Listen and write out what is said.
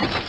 you